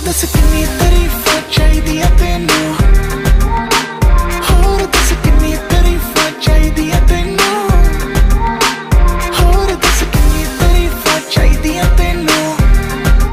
desse crime